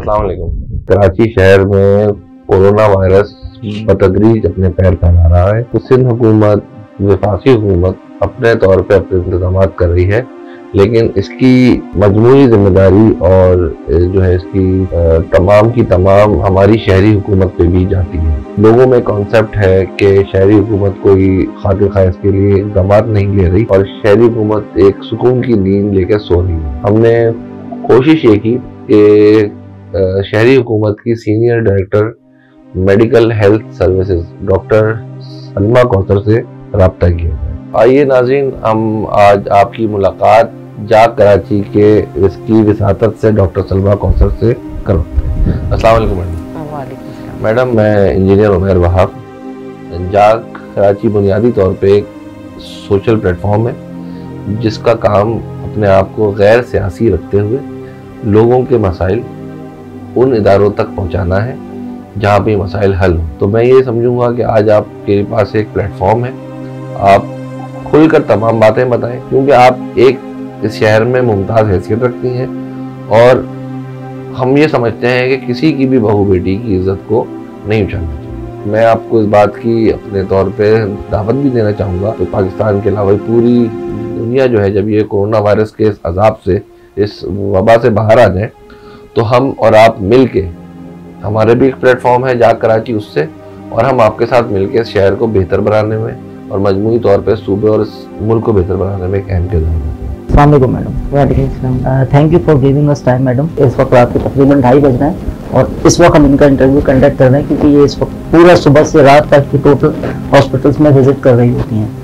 अस्सलाम कराची शहर में कोरोना वायरस बतदरीज अपने पैर फैला रहा है। तो सिंध हुकूमत विफाकी हुकूमत, अपने तौर पे अपने इंतज़ाम कर रही है, लेकिन इसकी मजमू ज़िम्मेदारी और जो है इसकी तमाम की तमाम हमारी शहरी हुकूमत पे भी जाती है। लोगों में कॉन्सेप्ट है कि शहरी हुकूमत कोई खातिर खास के लिए इकदाम नहीं ले रही और शहरी हुकूमत एक सुकून की नींद लेकर सो रही है। हमने कोशिश ये कि शहरी हुकूमत की senior director medical health services doctor Salma Kausar से रबता किया जाए आइए नाजीन हम आज आपकी मुलाकात जाग कराची के इसकी विसात से डॉक्टर सलमा कौसर से करवाते हैं। अस्सलाम मैडम। मैडम मैं इंजीनियर उमेर वहाब। जाग कराची बुनियादी तौर पे एक सोशल प्लेटफॉर्म है जिसका काम अपने आप को गैर सियासी रखते हुए लोगों के मसाइल उन इदारों तक पहुंचाना है, जहाँ पे मसाइल हल हो। तो मैं ये समझूँगा कि आज आपके पास एक प्लेटफॉर्म है। आप खुलकर तमाम बातें बताएँ, क्योंकि आप एक इस शहर में मुमताज़ हैसियत रखती हैं और हम ये समझते हैं कि किसी की भी बहू बेटी की इज़्ज़त को नहीं उछालना चाहिए। मैं आपको इस बात की अपने तौर पे दावत भी देना चाहूँगा कि पाकिस्तान के अलावा पूरी दुनिया जो है, जब ये कोरोना वायरस के इस अजाब से, इस वबा से बाहर आ जाए तो हम और आप मिल के हमारे भी एक प्लेटफॉर्म है जाग कराची उससे और हम आपके साथ मिल के शहर को बेहतर बनाने में और मजमू तौर पर सूबे और मुल्क को बेहतर बनाने में एक अहम किरदार madam. Thank you for giving us time madam. इस वक्त रात के तकरीबन ढाई बज रहे हैं और इस वक्त हम इनका इंटरव्यू कंडक्ट कर रहे हैं क्योंकि ये इस वक्त पूरा सुबह से रात तक की टोटल हॉस्पिटल्स में विज़िट कर रही होती हैं।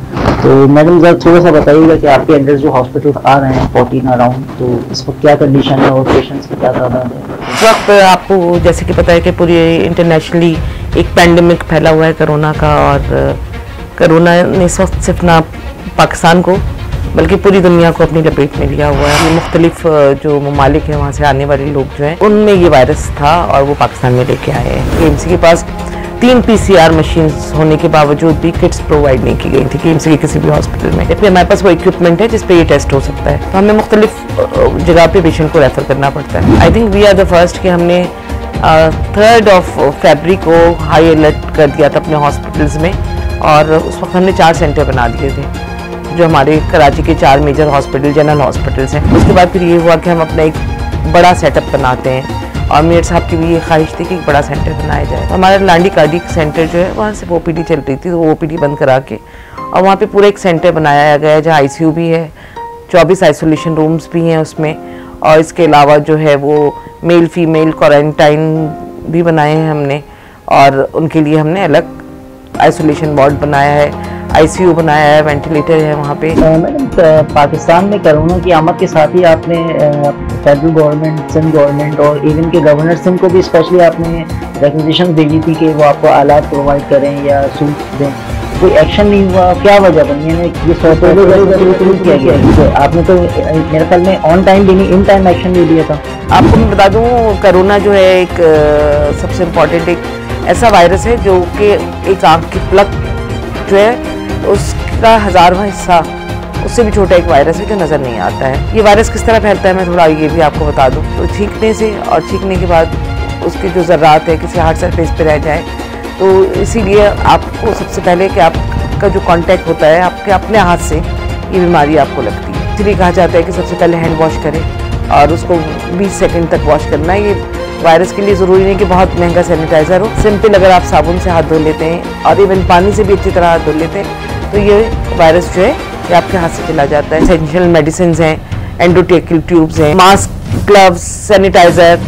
तो मैडम जरा थोड़ा सा बताइएगा कि आपके अंडर जो हॉस्पिटल आ रहे हैं फोर्टीन अराउंड तो इस वक्त क्या कंडीशन है और पेशेंट्स की क्या तादाद है? इस वक्त आपको जैसे कि पता है कि पूरी इंटरनेशनली एक पैंडमिक फैला हुआ है कोरोना का और कोरोना ने इस वक्त सिर्फ़ ना पाकिस्तान को, बल्कि पूरी दुनिया को अपनी लपेट में लिया हुआ है। मुख्तलिफ़ जो ममालिक हैं, वहाँ से आने वाले लोग जो हैं, उनमें ये वायरस था और वो पाकिस्तान में लेके आए हैं। के के पास तीन पीसीआर मशीन होने के बावजूद भी किट्स प्रोवाइड नहीं की गई थी कि के किसी भी हॉस्पिटल में। जबकि हमारे पास वो इक्विपमेंट है जिसपे ये टेस्ट हो सकता है। तो हमें मुख्तलिफ़ जगह पे पेशेंट को रेफर करना पड़ता है। I think we are the first कि हमने थर्ड ऑफ़ फेबरी को हाई अलर्ट कर दिया था अपने हॉस्पिटल्स में और उस वक्त हमने चार सेंटर बना दिए थे, जो हमारे कराची के चार मेजर हॉस्पिटल जनरल हॉस्पिटल्स हैं। उसके बाद फिर ये हुआ कि हम अपना एक बड़ा सेटअप बनाते हैं। और मेयर साहब की भी ये ख्वाहिश थी कि एक बड़ा सेंटर बनाया जाए। तो हमारा लांडी कार्डिक सेंटर जो है, वहाँ से ओ चल रही थी तो ओ बंद करा के और वहाँ पे पूरा एक सेंटर बनाया गया है, जहाँ आईसीयू भी है, चौबीस आइसोलेशन रूम्स भी हैं उसमें और इसके अलावा जो है वो मेल फीमेल क्वारंटाइन भी बनाए हैं हमने और उनके लिए हमने अलग आइसोलेशन वार्ड बनाया है। आईसीयू बनाया है वेंटिलेटर है वहाँ पे। मैडम पाकिस्तान में कोरोना की आमद के साथ ही आपने फेडरल गवर्नमेंट सिंध गवर्नमेंट और इवन के गवर्नर सिंध को भी स्पेशली आपने रिक्वेजिशन भेजी थी कि वो आपको आलात प्रोवाइड करें या सूट दें। कोई एक्शन नहीं हुआ क्या वजह बनी? है ये किया गया। तो आपने तो मेरे ख्याल में ऑन टाइम भी नहीं इन टाइम एक्शन नहीं लिया था। आपको मैं बता दूँ करोना जो है एक सबसे इम्पोर्टेंट एक ऐसा वायरस है जो कि एक आँख की प्लक जो है उसका हज़ारवा हिस्सा, उससे भी छोटा एक वायरस है जो नज़र नहीं आता है। ये वायरस किस तरह फैलता है मैं थोड़ा ये भी आपको बता दूँ। तो छींकने से और छींकने के बाद उसके जो ज़र्रात है, किसी हार्ड सरफेस पे रह जाए तो इसीलिए आपको सबसे पहले कि आपका जो कांटेक्ट होता है, आपके अपने हाथ से ये बीमारी आपको लगती है। इसलिए कहा जाता है कि सबसे पहले हैंड वॉश करें और उसको 20 सेकंड तक वॉश करना। ये वायरस के लिए ज़रूरी नहीं कि बहुत महँगा सैनिटाइज़र हो। सिंपल अगर आप साबुन से हाथ धो लेते हैं और इवन पानी से भी अच्छी तरह हाथ धो लेते हैं तो ये वायरस जो है, ये आपके हाथ से चला जाता है। एसेंशियल मेडिसिन हैं एंडोटेकल ट्यूब्स हैं मास्क ग्लव्स सैनिटाइज़र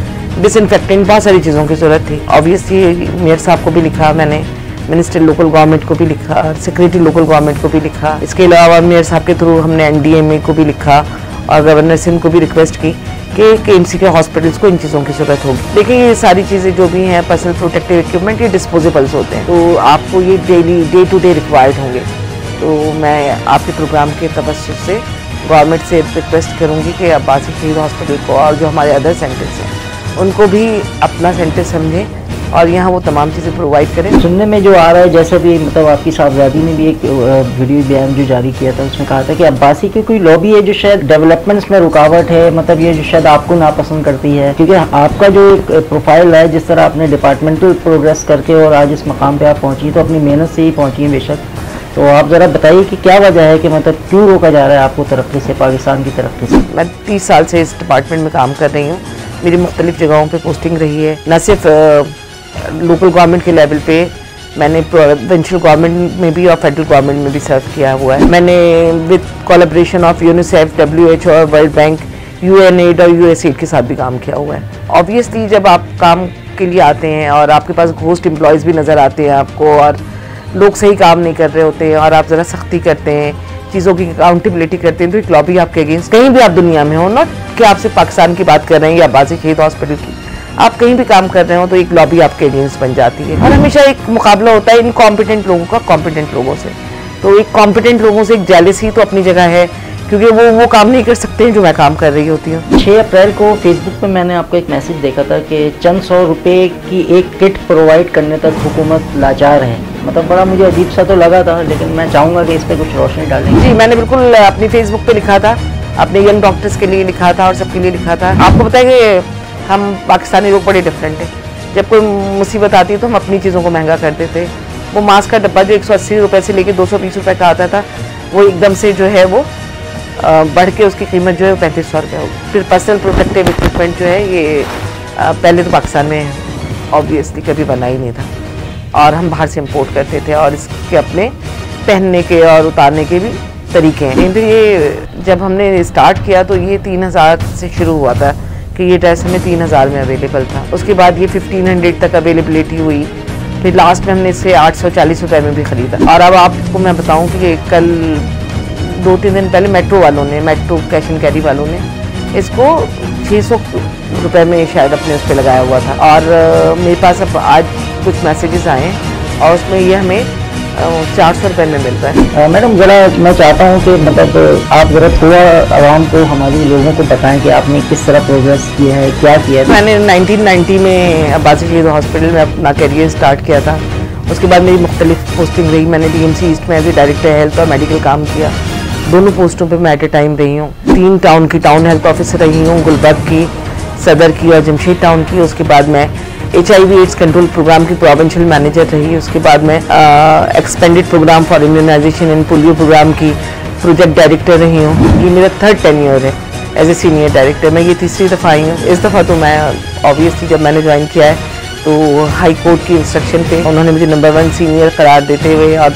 डिसइनफेक्टेंट बहुत सारी चीज़ों की ज़रूरत थी। ऑब्वियसली मेयर साहब को भी लिखा मैंने मिनिस्टर लोकल गवर्नमेंट को भी लिखा सेक्रेटरी लोकल गवर्नमेंट को भी लिखा। इसके अलावा मेयर साहब के थ्रू हमने एनडीएमए को भी लिखा और गवर्नर सिंह को भी रिक्वेस्ट की कि, के एमसी के हॉस्पिटल्स को इन चीज़ों की ज़रूरत होगी। देखिए, ये सारी चीज़ें जो भी हैं पर्सनल प्रोटेक्टिव इक्विपमेंट ये डिस्पोजेबल्स होते हैं। तो आपको ये daily day to day required होंगे। तो मैं आपके प्रोग्राम के तवस्त से गवर्नमेंट से रिक्वेस्ट करूँगी कि अब्बासी शहीद हॉस्पिटल को और जो हमारे अदर सेंटर्स हैं, उनको भी अपना सेंटर समझें और यहाँ वो तमाम चीज़ें प्रोवाइड करें। सुनने में जो आ रहा है, जैसे भी मतलब आपकी साहबजादी ने भी एक वीडियो बयान जो जारी किया था, उसमें कहा था कि अब्बासी की कोई लॉबी है जो शायद डेवलपमेंट्स में रुकावट है मतलब ये जो शायद आपको नापसंद करती है, क्योंकि आपका जो एक प्रोफ़ाइल है, जिस तरह आपने डिपार्टमेंटल प्रोग्रेस करके और आज इस मकाम पर आप पहुँची तो अपनी मेहनत से ही पहुँची है बेशक। तो आप ज़रा बताइए कि क्या वजह है कि मतलब क्यों रोका जा रहा है आपको तरक्की से, पाकिस्तान की तरक्की से? मैं तीस साल से इस डिपार्टमेंट में काम कर रही हूँ। मेरी मुख्तलिफ़ जगहों पर पोस्टिंग रही है। न सिर्फ़ लोकल गवर्नमेंट के लेवल पे, मैंने प्रोविंशियल गवर्नमेंट में भी और फेडरल गवर्नमेंट में भी सर्व किया हुआ है। मैंने with collaboration of UNICEF W H और world bank U N aid और यू एस एड के साथ भी काम किया हुआ है। ऑब्वियसली जब आप काम के लिए आते हैं और आपके पास घोस्ट एम्प्लॉयज़ भी नज़र आते हैं आपको और लोग सही काम नहीं कर रहे होते हैं और आप ज़रा सख्ती करते हैं, चीज़ों की अकाउंटेबिलिटी करते हैं तो एक लॉबी आपके अगेंस्ट कहीं भी आप दुनिया में हो नॉट कि आपसे पाकिस्तान की बात कर रहे हैं या बाजी शहीद हॉस्पिटल की, आप कहीं भी काम कर रहे हो तो एक लॉबी आपके अगेंस्ट बन जाती है। और हमेशा एक मुकाबला होता है इन कॉम्पिटेंट लोगों का कॉम्पिटेंट लोगों से। तो एक कॉम्पिटेंट लोगों से एक जेलिसी तो अपनी जगह है, क्योंकि वो वो काम नहीं कर सकते हैं जो मैं काम कर रही होती हूँ। छः अप्रैल को फेसबुक पे मैंने आपको एक मैसेज देखा था कि चंद सौ रुपये की एक किट प्रोवाइड करने तक हुकूमत लाचार है। मतलब बड़ा मुझे अजीब सा तो लगा था, लेकिन मैं चाहूँगा कि इस पर कुछ रोशनी डालें। जी, मैंने बिल्कुल अपनी फेसबुक पे लिखा था, अपने यंग डॉक्टर्स के लिए लिखा था और सबके लिए लिखा था। आपको पता है कि हम पाकिस्तानी लोग बड़े डिफरेंट हैं। जब कोई मुसीबत आती है तो हम अपनी चीज़ों को महँगा करते थे वो मास्क का डब्बा जो एक सौ अस्सी रुपये से लेकर दो सौ बीस रुपये का आता था, वो एकदम से जो है वो बढ़ के उसकी कीमत जो है वो पैंतीस सौ रुपये होगी फिर पर्सनल प्रोटेक्टिव इक्विपमेंट जो है ये पहले तो पाकिस्तान में ऑब्वियसली कभी बना ही नहीं था। और हम बाहर से इम्पोर्ट करते थे और इसके अपने पहनने के और उतारने के भी तरीके हैं। लेकिन ये जब हमने स्टार्ट किया तो ये तीन हज़ार से शुरू हुआ था कि ये ड्रेस हमें तीन हज़ार में अवेलेबल था। उसके बाद ये फिफ्टीन हंड्रेड तक अवेलेबिलिटी हुई। फिर लास्ट में हमने इसे आठ सौ चालीस रुपये में भी ख़रीदा। और अब आपको मैं बताऊँ कि कल दो तीन दिन पहले मेट्रो वालों ने मेट्रो कैश एंड कैरी वालों ने इसको छः सौ रुपये में शायद अपने उस पर लगाया हुआ था। और मेरे पास अब आज कुछ मैसेजेस आए और उसमें ये हमें चार सौ रुपये में मिलता है मैडम ज़रा मैं चाहता हूँ कि मतलब आप ज़रा थोड़ा आवाम को हमारे लोगों को बताएँ कि आपने किस तरह प्रोग्रेस किया है क्या किया है। मैंने 1990 में अब्बासी शहीद हॉस्पिटल में अपना करियर स्टार्ट किया था। उसके बाद मेरी मुख्तलिफ़ पोस्टिंग रही। मैंने डीएमसी ईस्ट में एज ए डायरेक्टर हेल्थ और मेडिकल काम किया। दोनों पोस्टों पर मैं एट ए टाइम रही हूँ। तीन टाउन की टाउन हेल्थ ऑफिसर रही हूँ गुलबर्ग की सदर की और जमशेद टाउन की। उसके बाद मैं H I AIDS control programme की प्रोविंशियल मैनेजर रही। उसके बाद में expanded programme for immunization and polio programme की प्रोजेक्ट डायरेक्टर रही हूँ। ये मेरा थर्ड टेन ईयर है एज ए सीनियर डायरेक्टर मैं ये तीसरी दफ़ा आई हूँ। इस दफ़ा तो मैं ऑब्वियसली जब मैंने ज्वाइन किया है तो हाई कोर्ट की इंस्ट्रक्शन पे उन्होंने मुझे नंबर वन सीनियर करार देते हुए और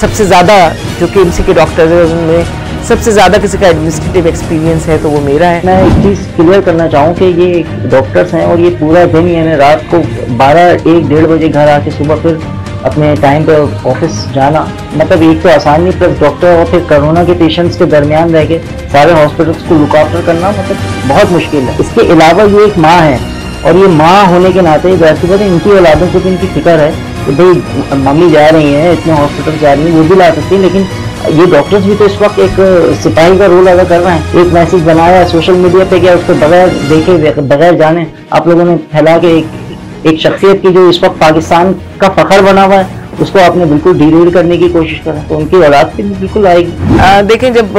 सबसे ज़्यादा जो के एम के डॉक्टर है, उनमें सबसे ज़्यादा किसी का एडमिनिस्ट्रेटिव एक्सपीरियंस है तो वो मेरा है। मैं एक चीज़ क्लियर करना चाहूँ कि ये डॉक्टर्स हैं और ये पूरा दिन यानी रात को बारह, एक, डेढ़ बजे घर आके सुबह फिर अपने टाइम पर ऑफ़िस जाना। मतलब एक तो आसान नहीं प्लस डॉक्टर और फिर कोरोना के पेशेंट्स के दरमियान रह के सारे हॉस्पिटल्स को लुकआफ्टर करना मतलब बहुत मुश्किल है। इसके अलावा ये एक माँ है और ये माँ होने के नाते वैसे बात इनकी औलादों को भी इनकी फ़िक्र है कि भाई, मम्मी जा रही हैं, इतने हॉस्पिटल जा रही हैं, वो भी ला सकती हैं, लेकिन ये डॉक्टर्स भी तो इस वक्त एक सिपाही का रोल अदा कर रहे हैं। एक मैसेज बनाया है सोशल मीडिया पे क्या उसको बगैर देखे बगैर जाने। आप लोगों ने फैला के एक एक शख्सियत की जो इस वक्त पाकिस्तान का फखर बना हुआ है, उसको आपने बिल्कुल डिरेल करने की कोशिश करा। तो उनकी औलाद भी बिल्कुल आएगी। देखें जब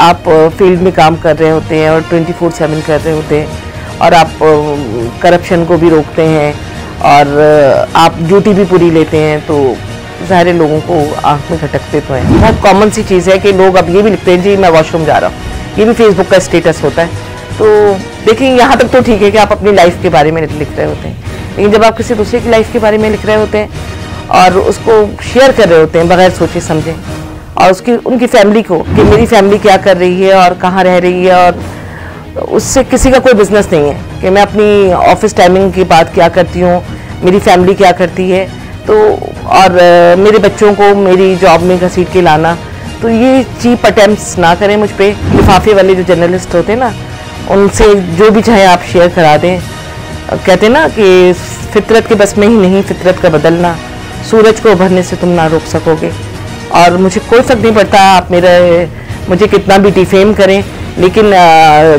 आप फ़ील्ड में काम कर रहे होते हैं और ट्वेंटी फोर सेवन कर रहे होते हैं और आप करप्शन को भी रोकते हैं और आप ड्यूटी भी पूरी लेते हैं तो ज़ाहिर लोगों को आँख में खटकते तो हैं। बहुत कॉमन सी चीज़ है कि लोग अब ये भी लिखते हैं, जी, मैं वॉशरूम जा रहा हूँ। ये भी फेसबुक का स्टेटस होता है। तो देखिए, यहाँ तक तो ठीक है कि आप अपनी लाइफ के बारे में लिख रहे होते हैं। लेकिन जब आप किसी दूसरे की लाइफ के बारे में लिख रहे होते हैं और उसको शेयर कर रहे होते हैं, बगैर सोचे समझे, और उसकी, उनकी फैमिली को कि मेरी फैमिली क्या कर रही है और कहाँ रह रही है और उससे किसी का कोई बिज़नेस नहीं है कि मैं अपनी ऑफ़िस टाइमिंग की बात क्या करती हूँ, मेरी फैमिली क्या करती है। तो और मेरे बच्चों को मेरी जॉब में घसीट के लाना। तो ये चीप अटैम्प्ट ना करें मुझ पर लिफाफे वाले जो जर्नलिस्ट होते हैं ना, उनसे जो भी चाहे आप शेयर करा दें। कहते ना कि फितरत के बस में ही नहीं, फितरत का बदलना। सूरज को उभरने से तुम ना रोक सकोगे। और मुझे कोई फ़र्क नहीं पड़ता, आप मेरे, मुझे कितना भी डिफेम करें। लेकिन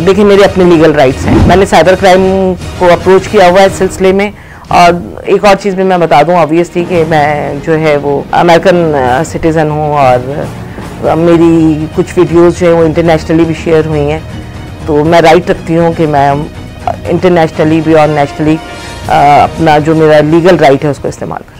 देखिए मेरे अपने लीगल राइट्स हैं। मैंने साइबर क्राइम को अप्रोच किया हुआ है इस सिलसिले में। और एक और चीज़ भी मैं बता दूँ ऑब्वियसली कि मैं जो है वो अमेरिकन सिटीज़न हूँ और मेरी कुछ वीडियोज़ जो है वो इंटरनेशनली भी शेयर हुई हैं। तो मैं राइट रखती हूँ कि मैं इंटरनेशनली भी और नेशनली अपना जो मेरा लीगल राइट है उसको इस्तेमाल करूँ।